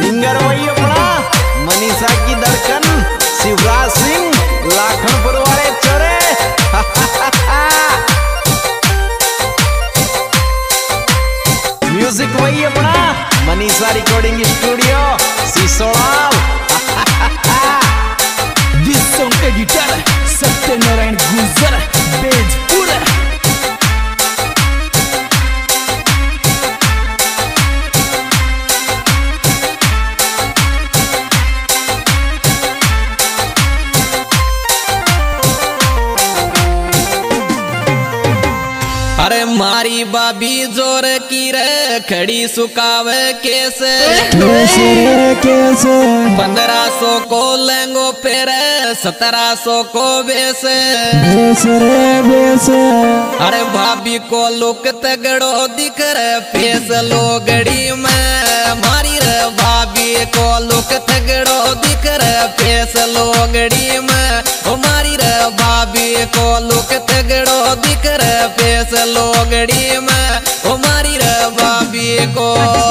Singer वही अपना, मनीषा की दरकन शिवराज सिंह, लाखनपुर वाले चोरे। म्यूज़िक वही अपना, Manisha recording studio This song editor Satyanarayan Gujar मारी बाबी ज़ोर की रे खड़ी सुकावे कैसे। कैसे पंद्रह सौ को लेंगो फेरे सत्रह सौ को बेसे। अरे भाभी को लुक तगड़ो दिख रे फेस लोगड़ी में। मारी रे भाभी को लुक तगड़ो दिख रे फेस लोगड़ी में। ओ मारी रे भाभी को लुक तगड़ो लोगड़ी में उमारी रे भाभी को। काली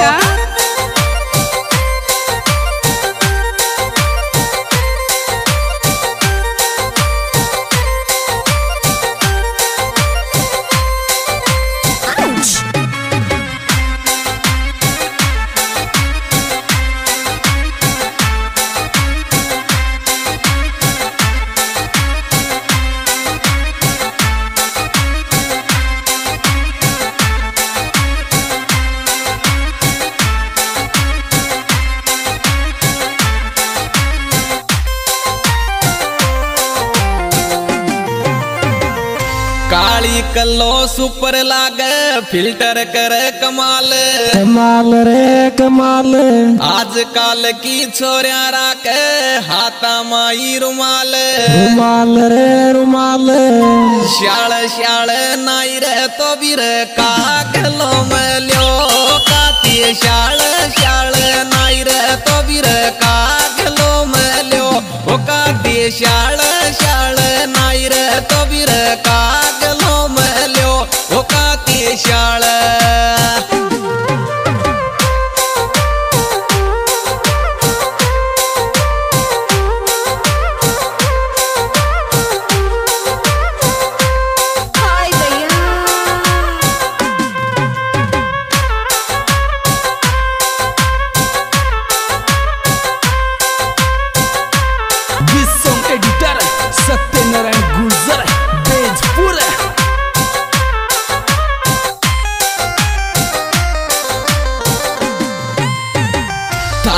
सुपर लागे फ़िल्टर करे कमाल। कमाल रे कमाल। आजकल की छोरिया राके हाथा माई रुमाल। रुमाल रे रुमाल। श्याल श्याल नाई रे तो भी रे का गलो में ल्यो। काती श्याल श्याल नाई रे तो भी रे का गलो में ल्यो। ओ काती श्याल श्याल नाई रे तो भी रे का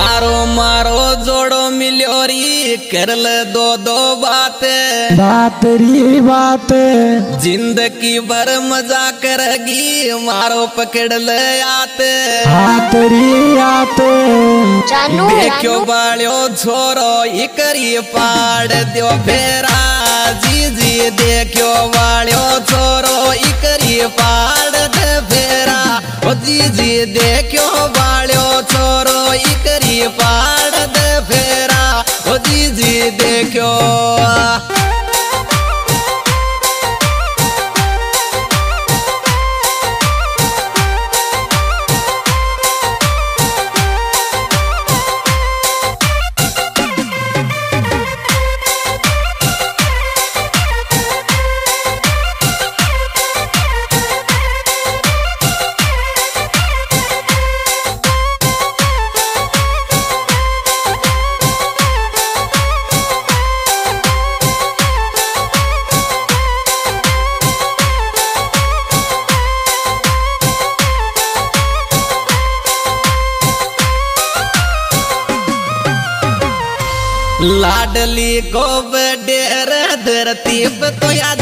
थारो मारो जोड़ो मिलियो री कर ले दो दो बातें। बात री बात। ज़िंदगी भर मज़ा करेगी मारो पकड़ ले आते। हाथ री आत देखो बाड़ो छोरो इकरी पाड़ दियो फेरा। जी जी देखो बाड़ो छोरो इकरी पाड़ दे फेरा। ओ जी जी देखो छोरो इकरी पाड़ लाडली गोब डेर धरती तो यादर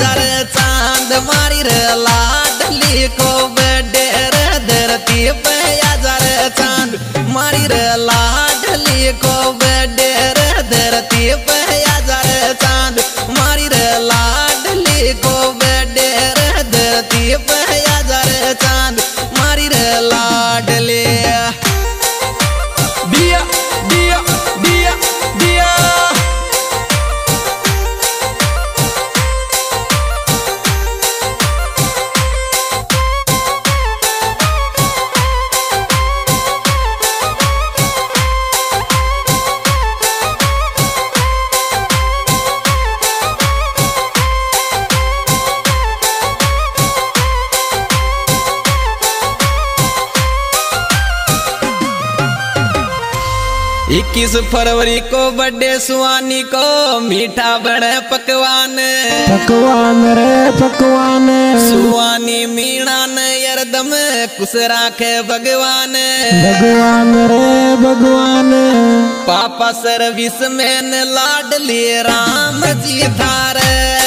इक्कीस फरवरी को बर्थडे सुहानी को मीठा बड़े पकवान। पकवान रे पकवान। सुहानी मीणा न यरदम कुछ राखे भगवान। भगवान रे भगवान। पापा सर्विस मैन लाडली राम जी थारे।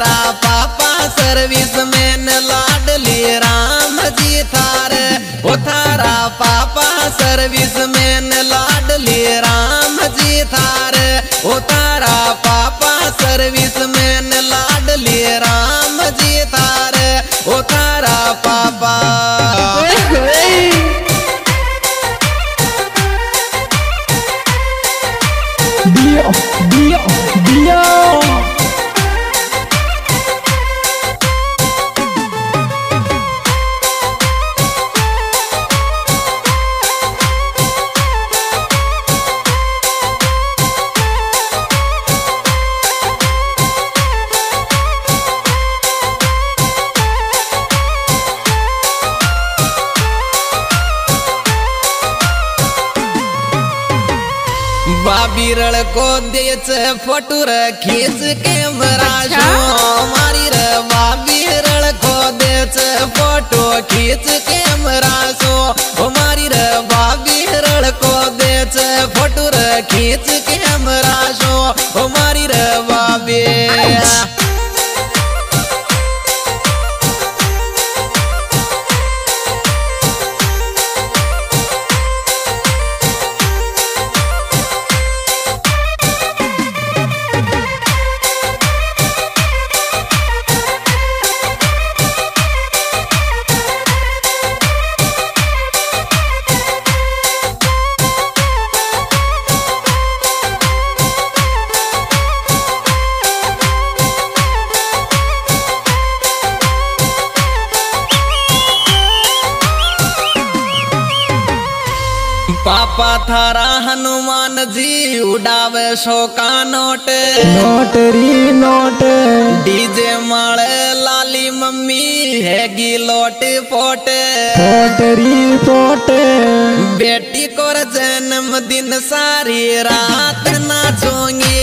थारा पापा सर्विस मैन लाडली राम जी थारे। ओ थारा पापा सर्विस मैन लाडली राम जी थारे। ओ तारा पापा सर्विस मैन लाडली राम जी थारे। ओ तारा पापा। बाबीरल को देच फ़ोटो खींच कैमरा शो मारी रे बाबीरल को देच फ़ोटो खींच कैमरा शो हमारी मारी रे बाबीरल को देच फ़ोटो खींच कैमरा शो हमारी मारी रे बाबी उड़ावे शो का नोट नोट री नोट डीजे माले लाली मम्मी हैगी लोट पोट पोट री पोट बेटी को जन्मदिन सारी रात नाचोंगे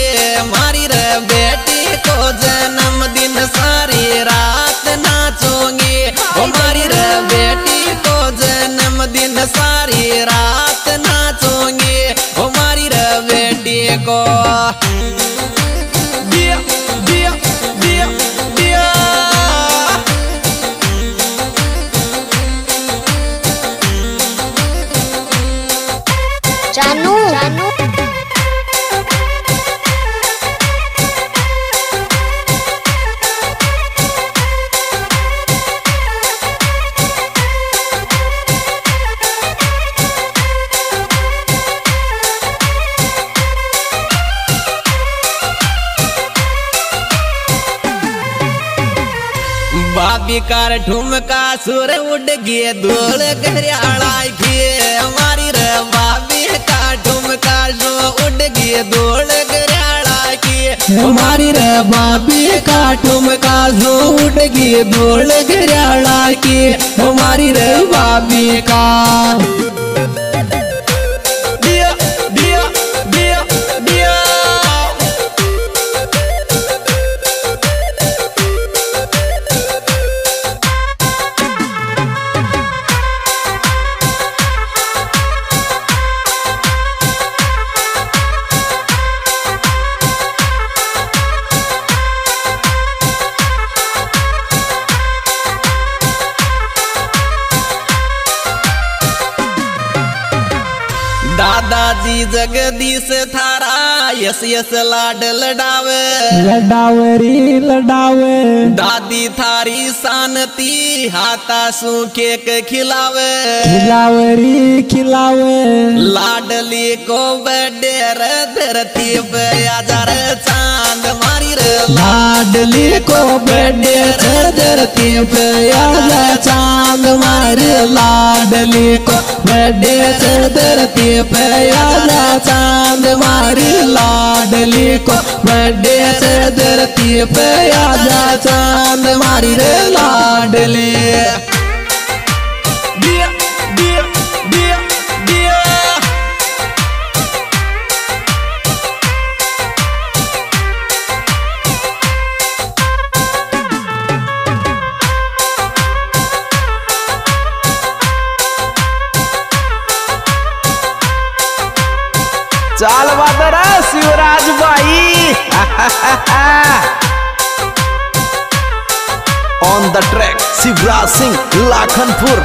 मारी रे बेटी को जन्मदिन सारी रात नाचोंगे ओ मारी रे बेटी को जन्मदिन सारी रात बेटी बाबी कार ठुमका सुर उड़ गए, धूल घरियाला किए हमारी रे भाभी का ठुमका सो उड़ गए, धूल घरियाला किए हमारी रे भाभी का ठुमका सो उड़ गए, धूल घरियाला किए हमारी रे भाभी का यस यस लाड लडावे। लडावे री लडावे। दादी थारी शांति हाथा सु केक खिलावे। खिलावे री खिलावे। लाडली को बडेर धरती पे आजार चाँद रे लाडली को बडेर धरती पे आजार चाँद मारी, लाडली को बड़े धरती पे आजार चाँद मारी, लाडली को बड़े धरती पे आजार चाँद मारी रे, लाडली। On the track Shivraj Singh Lakhanpur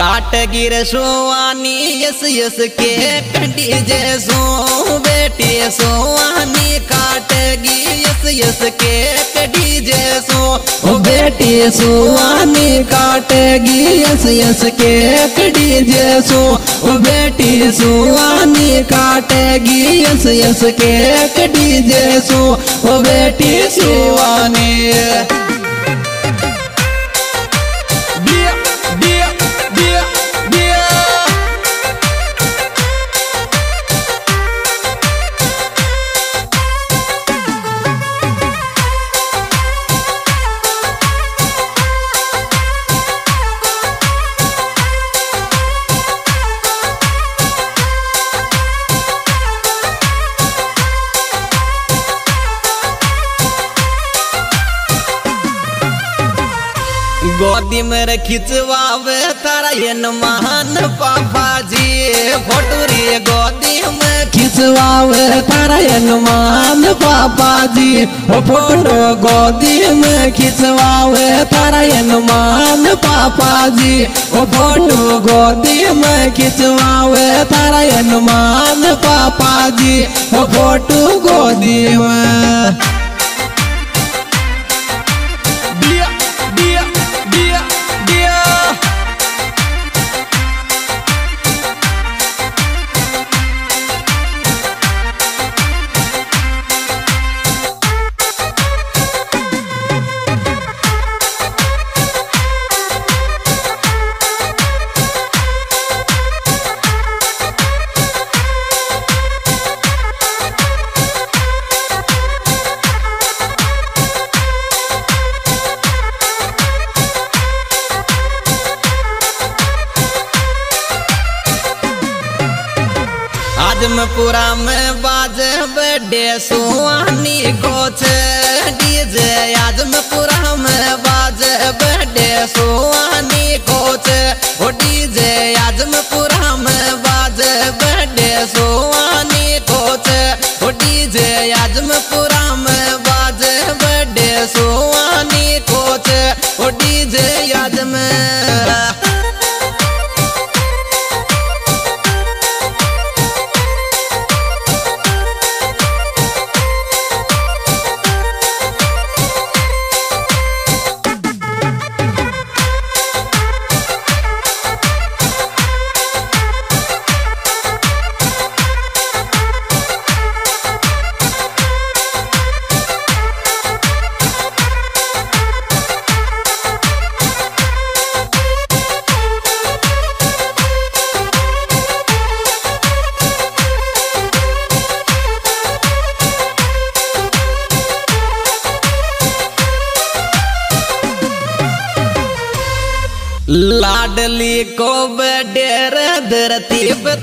काट गिर सोवानी यस यस के कंडी जे सो बेटी सोवानी काट गी यस यस के कडी जे सो ओ बेटी सोवानी काट गी यस यस के कडी जे सो ओ बेटी सोवानी काट गी यस यस के कडी जे सो ओ बेटी सोवानी गोदी में खिंचवावे तारा ये महान पापा जी फ़ोटो गोदी में खिंचवावे तारा ये मान पापा जी फ़ोटो गोदी में खिंचवावे तारा ये मान पापा जी फ़ोटो गोदी में खिंचवावे तारा ये मान पापा जी फ़ोटो गोदी में आजमपुरा में बाजे बड़े सुहानी को डीजे आज में बाजे बड़े सुहानी ओ डीजे आजमपुरा में बाजे बड़े सुहानी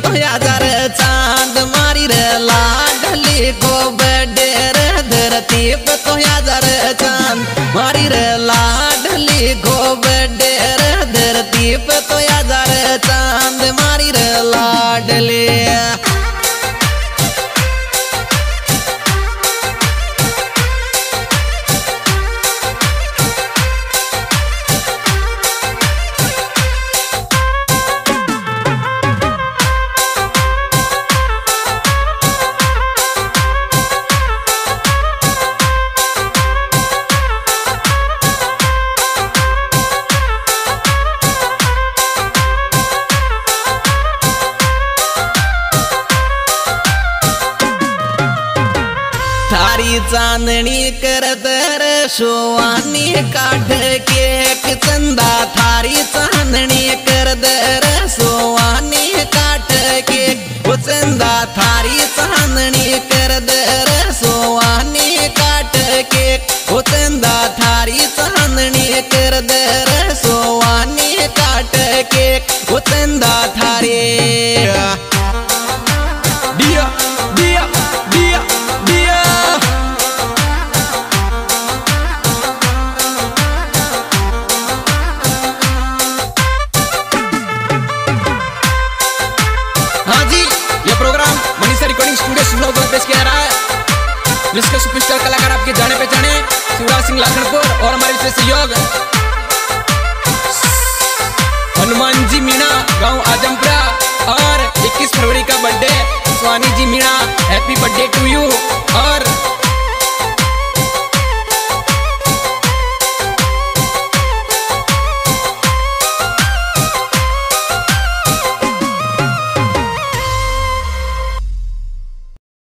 धरती पे रहा है। जिसके सुपरस्टार कलाकार आपके जाने पहचाने, शिवराज सिंह लाखनपुर और हमारे विशेष सहयोग। हनुमान जी मीणा, गाँव आजमपुरा और 21 फरवरी का birthday Swani ji Meena happy birthday to you